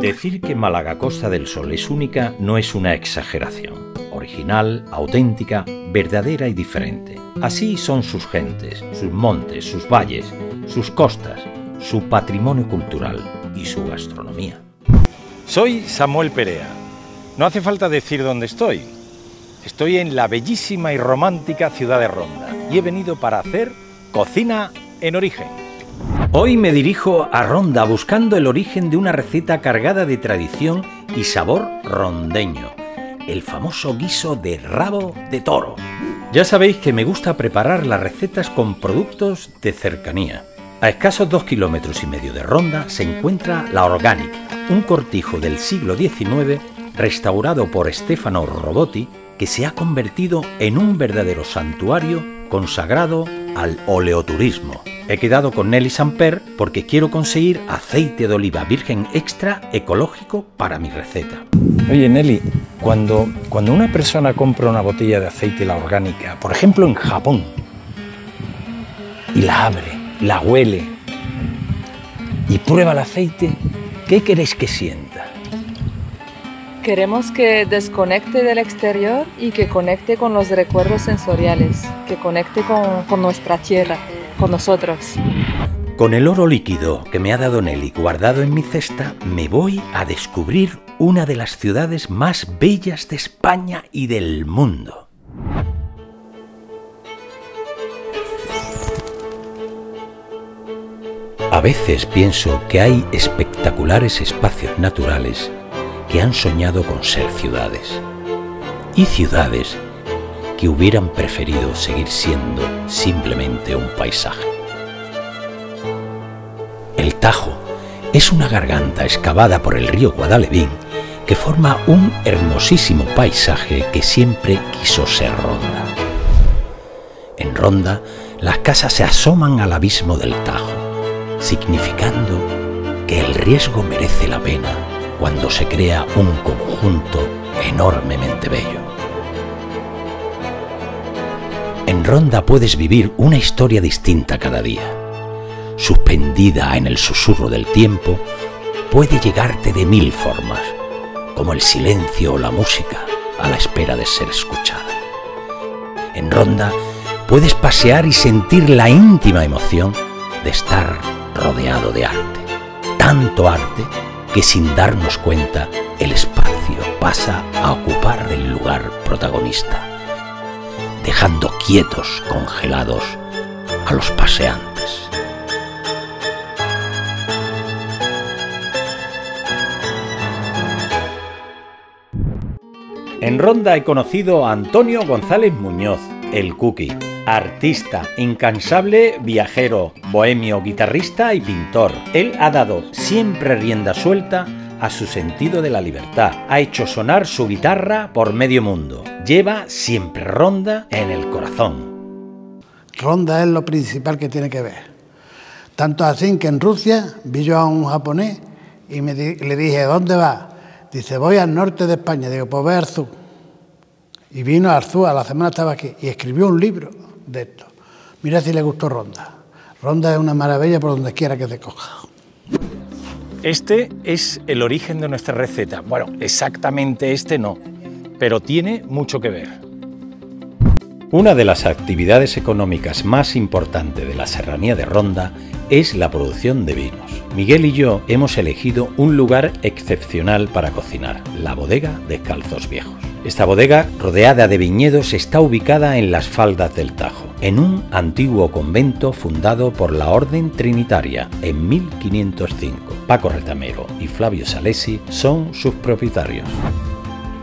Decir que Málaga Costa del Sol es única no es una exageración. Original, auténtica, verdadera y diferente. Así son sus gentes, sus montes, sus valles, sus costas, su patrimonio cultural y su gastronomía. Soy Samuel Perea. No hace falta decir dónde estoy. Estoy en la bellísima y romántica ciudad de Ronda y he venido para hacer cocina en origen. Hoy me dirijo a Ronda buscando el origen de una receta cargada de tradición y sabor rondeño, el famoso guiso de rabo de toro. Ya sabéis que me gusta preparar las recetas con productos de cercanía. A escasos dos kilómetros y medio de Ronda se encuentra La Organic, un cortijo del siglo XIX restaurado por Stefano Robotti que se ha convertido en un verdadero santuario consagrado al oleoturismo. He quedado con Nelly Samper porque quiero conseguir aceite de oliva virgen extra ecológico para mi receta. Oye Nelly, cuando, cuando una persona compra una botella de aceite la orgánica, por ejemplo en Japón, y la abre, la huele y prueba el aceite, ¿qué queréis que sienta? Queremos que desconecte del exterior y que conecte con los recuerdos sensoriales, que conecte con, nuestra tierra, con nosotros. Con el oro líquido que me ha dado Nelly guardado en mi cesta, me voy a descubrir una de las ciudades más bellas de España y del mundo. A veces pienso que hay espectaculares espacios naturales que han soñado con ser ciudades. Y ciudades que hubieran preferido seguir siendo simplemente un paisaje. El Tajo es una garganta excavada por el río Guadalevín que forma un hermosísimo paisaje que siempre quiso ser Ronda. En Ronda, las casas se asoman al abismo del Tajo, significando que el riesgo merece la pena cuando se crea un conjunto enormemente bello. En Ronda puedes vivir una historia distinta cada día. Suspendida en el susurro del tiempo, puede llegarte de mil formas, como el silencio o la música a la espera de ser escuchada. En Ronda puedes pasear y sentir la íntima emoción de estar rodeado de arte. Tanto arte que sin darnos cuenta el espacio pasa a ocupar el lugar protagonista, dejando quietos, congelados a los paseantes. En Ronda he conocido a Antonio González Muñoz, el Cookie, artista, incansable viajero, bohemio, guitarrista y pintor. Él ha dado siempre rienda suelta a su sentido de la libertad. Ha hecho sonar su guitarra por medio mundo. Lleva siempre ronda en el corazón. Ronda es lo principal que tiene que ver. Tanto así que en Rusia vi yo a un japonés y le dije, ¿dónde va? Dice, voy al norte de España. Digo, pues ve Arzú. Y vino a Arzú, a la semana estaba aquí, y escribió un libro de esto. Mira si le gustó Ronda. Ronda es una maravilla por donde quiera que te coja. Este es el origen de nuestra receta. Bueno, exactamente este no, pero tiene mucho que ver. Una de las actividades económicas más importantes de la serranía de Ronda es la producción de vinos. Miguel y yo hemos elegido un lugar excepcional para cocinar, la bodega de Calzos Viejos. Esta bodega, rodeada de viñedos, está ubicada en las faldas del Tajo, en un antiguo convento fundado por la Orden Trinitaria en 1505. Paco Retamero y Flavio Salesi son sus propietarios.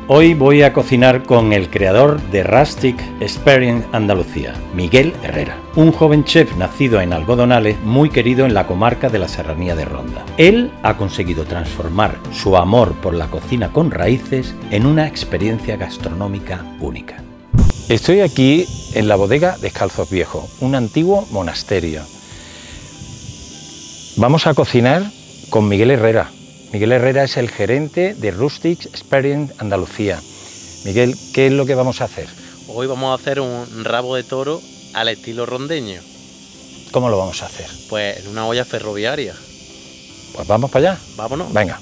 Hoy voy a cocinar con el creador de Rustic Experience Andalucía, Miguel Herrera, un joven chef nacido en Algodonales, muy querido en la comarca de la Serranía de Ronda. Él ha conseguido transformar su amor por la cocina con raíces en una experiencia gastronómica única. Estoy aquí en la bodega Descalzos Viejo, un antiguo monasterio. Vamos a cocinar con Miguel Herrera, Miguel Herrera es el gerente de Rustic Experience Andalucía. Miguel, ¿qué es lo que vamos a hacer? Hoy vamos a hacer un rabo de toro al estilo rondeño. ¿Cómo lo vamos a hacer? Pues en una olla ferroviaria. Pues vamos para allá. Vámonos. Venga.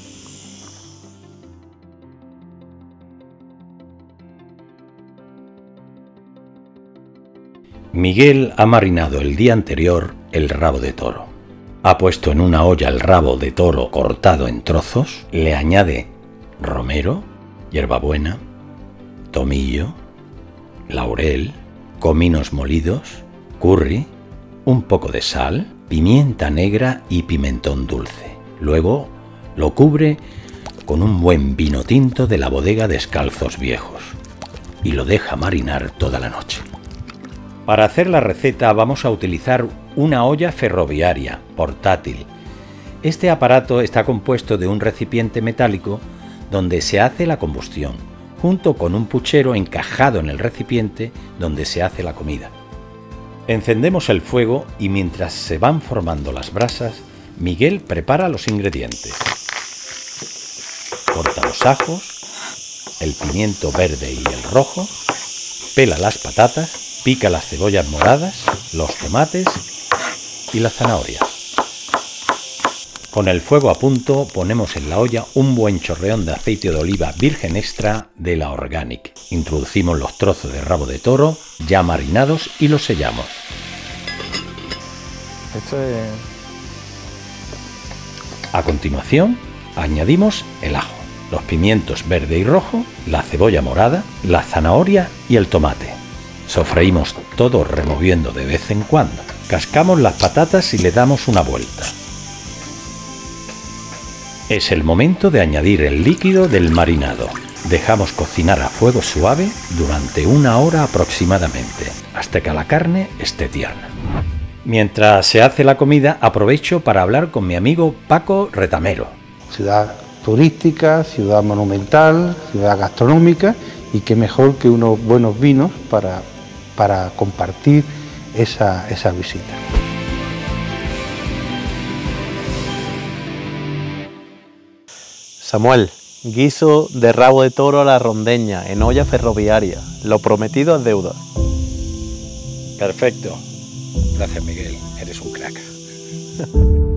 Miguel ha marinado el día anterior el rabo de toro. Ha puesto en una olla el rabo de toro cortado en trozos, le añade romero, hierbabuena, tomillo, laurel, cominos molidos, curry, un poco de sal, pimienta negra y pimentón dulce. Luego lo cubre con un buen vino tinto de la bodega Descalzos Viejos y lo deja marinar toda la noche. Para hacer la receta vamos a utilizar una olla ferroviaria portátil. Este aparato está compuesto de un recipiente metálico donde se hace la combustión, junto con un puchero encajado en el recipiente donde se hace la comida. Encendemos el fuego y mientras se van formando las brasas, Miguel prepara los ingredientes. Corta los ajos, el pimiento verde y el rojo, pela las patatas Pica las cebollas moradas, los tomates y la zanahoria. Con el fuego a punto ponemos en la olla un buen chorreón de aceite de oliva virgen extra de la Organic. Introducimos los trozos de rabo de toro ya marinados y los sellamos. A continuación añadimos el ajo, los pimientos verde y rojo, la cebolla morada, la zanahoria y el tomate. Sofreímos todo removiendo de vez en cuando. Cascamos las patatas y le damos una vuelta. Es el momento de añadir el líquido del marinado. Dejamos cocinar a fuego suave durante una hora aproximadamente, hasta que la carne esté tierna. Mientras se hace la comida, aprovecho para hablar con mi amigo Paco Retamero. Ciudad turística, ciudad monumental, ciudad gastronómica y qué mejor que unos buenos vinos para para compartir esa, esa visita. Samuel, guiso de rabo de toro a la rondeña en olla ferroviaria. Lo prometido es deuda. Perfecto. Gracias Miguel, eres un crack.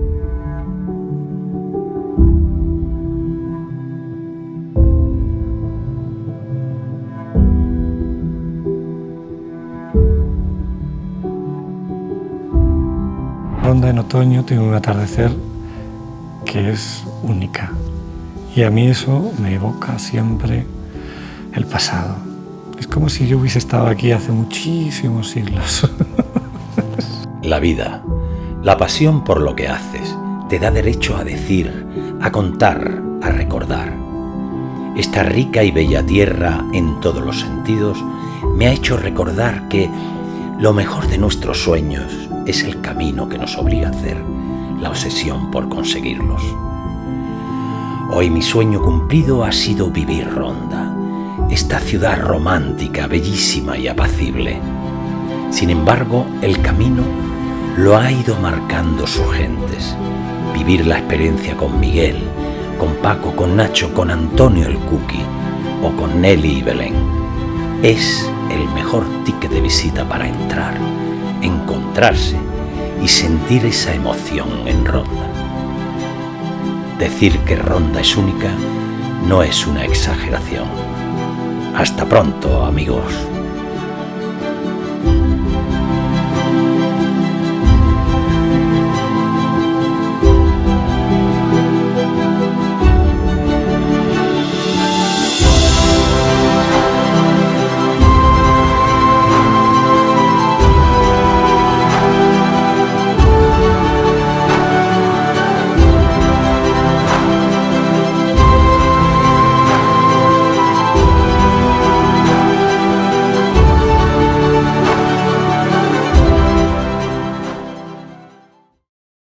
En otoño tiene un atardecer que es única y a mí eso me evoca siempre el pasado. Es como si yo hubiese estado aquí hace muchísimos siglos. La vida, la pasión por lo que haces, te da derecho a decir, a contar, a recordar. Esta rica y bella tierra, en todos los sentidos, me ha hecho recordar que lo mejor de nuestros sueños es el camino que nos obliga a hacer, la obsesión por conseguirlos. Hoy mi sueño cumplido ha sido vivir Ronda, esta ciudad romántica, bellísima y apacible. Sin embargo, el camino lo ha ido marcando sus gentes. Vivir la experiencia con Miguel, con Paco, con Nacho, con Antonio el Cookie o con Nelly y Belén es el mejor ticket de visita para entrar encontrarse y sentir esa emoción en Ronda. Decir que Ronda es única no es una exageración. Hasta pronto, amigos.